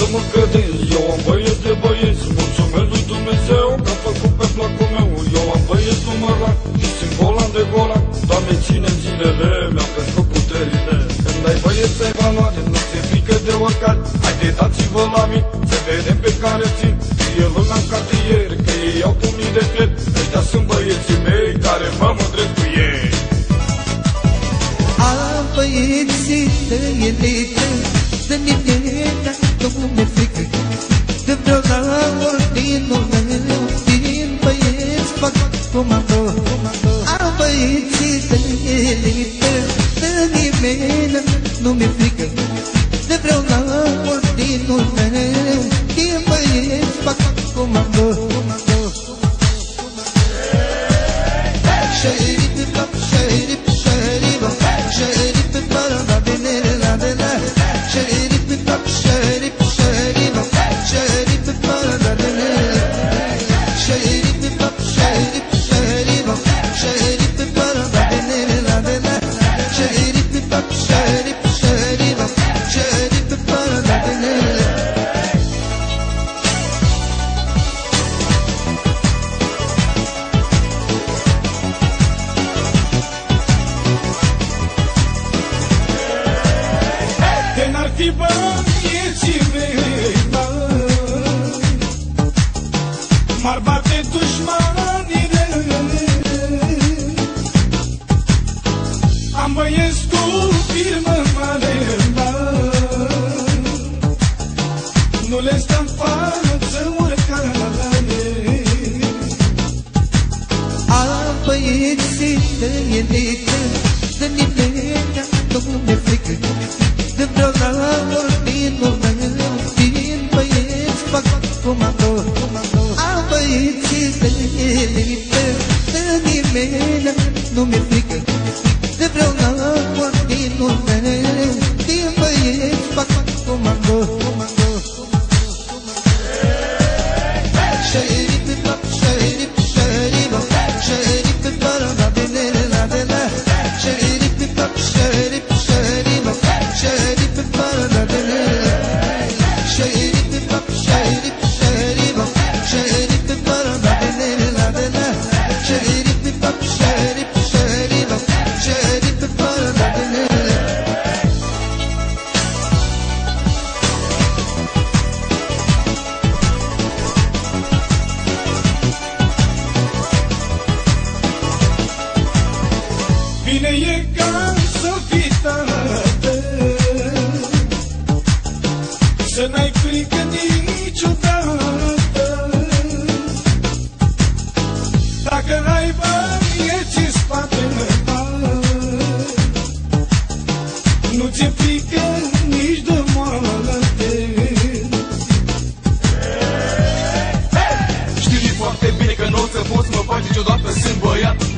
să mă crede Eu am băieți de băieți Mulțumesc lui Dumnezeu că a făcut pe placul meu. Eu am băieți numărat și sunt golan de golan Doamne, ține zilele, mi-am crescut puterile. Când ai băieți ai valoare, nu ți-e frică de oricare. Haide, dați-vă la mine, să vedem pe care țin. Fie lumea în cartier, că ei au pumnii de piept Ăștia sunt băieții mei care mă mândresc cu ei. Am băieții tăi, nimeni nu mi-e frică. De vreau la ordinul meu Din băieți fac comandă Şerif bak şerif şerif M-ar bate dușmanile Am băieți cu firmă mare mă, Nu le stă în față oricare. A băieții tăi e lică Să nivelea nu mi-e frică. De vreau la ordinul meu Din băieți fac comandă A băieții tăi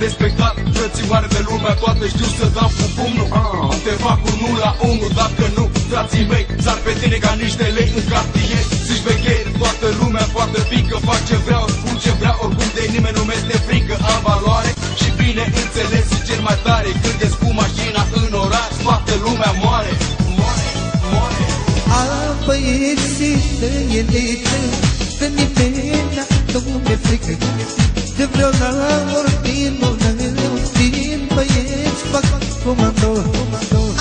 respectat, frățioare de lumea toată Știu să dau cu pumnul, ah, te fac unul la unul Dacă nu, frații mei, sar pe tine ca niște lei în cartier. Zici vecheri, toată lumea foarte pică Fac ce vreau, spun ce vreau, oricum de nimeni nu mi-este frică cel mai tare Când ies cu mașina în oraș, toată lumea moare. Moare, moare. A băieții tăi e lică Să nivelea nu mi-e frică. De vreau la ordinul meu Din băieți fac comandă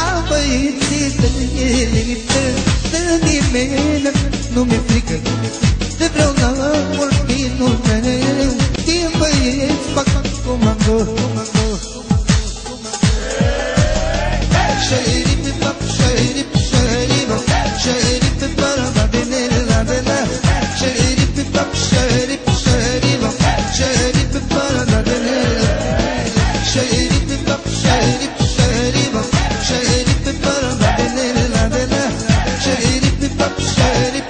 A băieții tăi e lică Să nivelea nu upset.